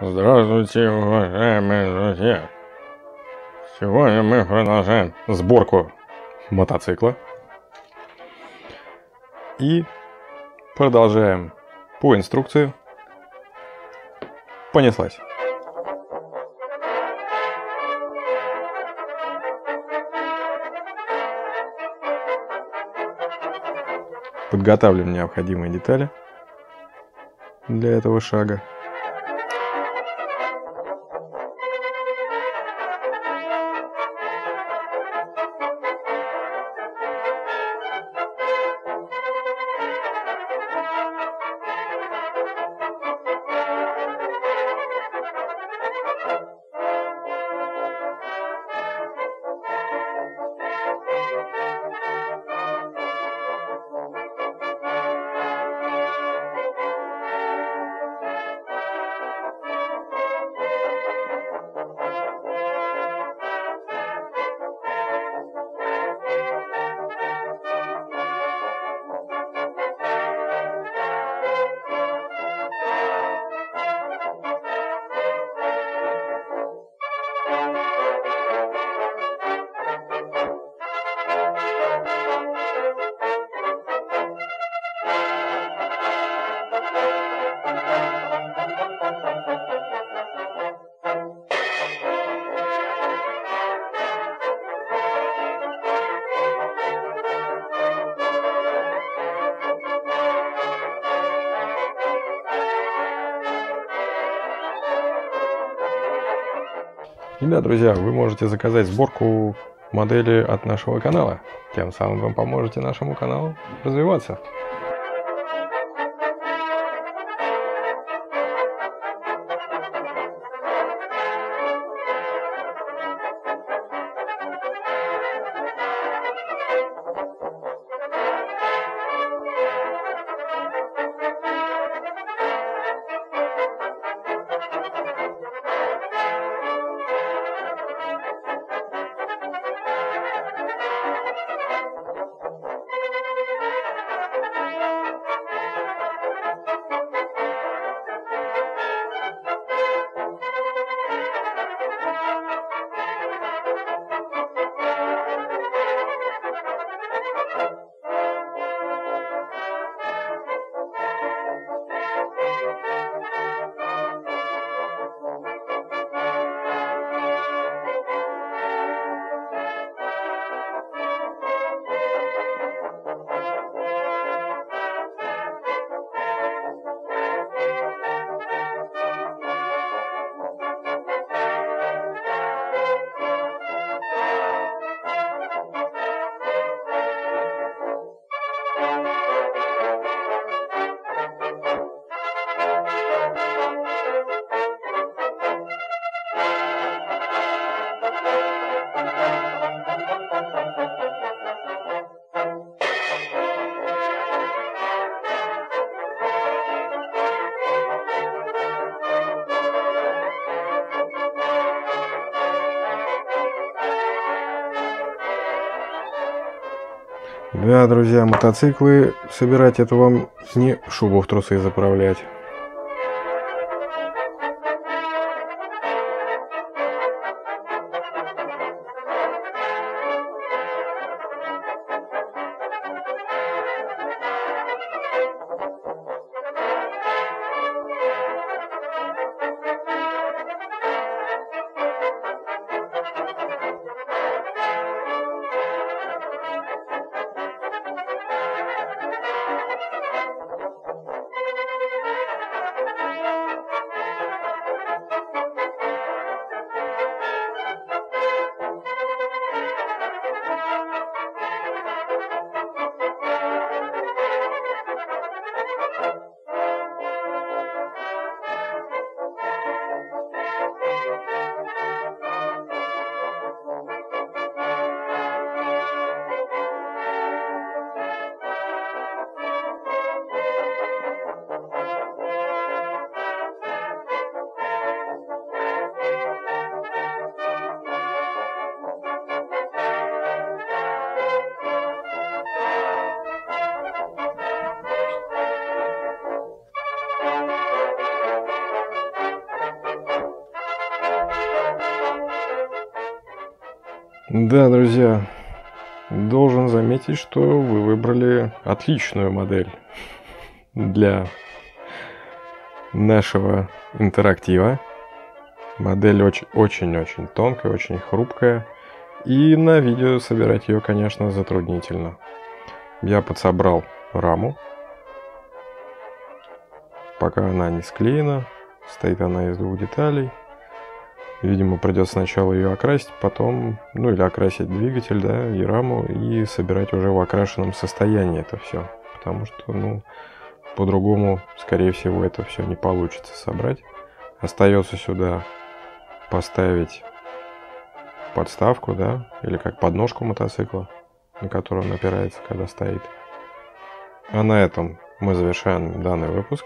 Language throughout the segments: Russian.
Здравствуйте, уважаемые друзья! Сегодня мы продолжаем сборку мотоцикла. И продолжаем по инструкции. Понеслась. Подготавливаем необходимые детали для этого шага. И да, друзья, вы можете заказать сборку модели от нашего канала. Тем самым вы поможете нашему каналу развиваться. Да, друзья, мотоциклы собирать это вам не шубу в трусы заправлять. Да, друзья, должен заметить, что вы выбрали отличную модель для нашего интерактива. Модель очень-очень тонкая, очень хрупкая. И на видео собирать ее, конечно, затруднительно. Я подсобрал раму. Пока она не склеена, стоит она из двух деталей. Видимо, придется сначала ее окрасить, потом, ну или окрасить двигатель, да, и раму, и собирать уже в окрашенном состоянии это все. Потому что, ну, по-другому, скорее всего, это все не получится собрать. Остается сюда поставить подставку, да, или как подножку мотоцикла, на которую он опирается, когда стоит. А на этом мы завершаем данный выпуск.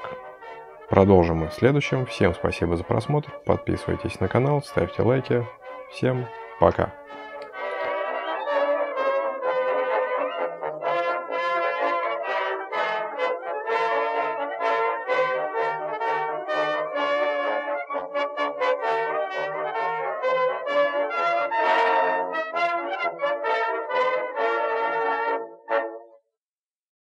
Продолжим мы в следующем. Всем спасибо за просмотр. Подписывайтесь на канал, ставьте лайки. Всем пока.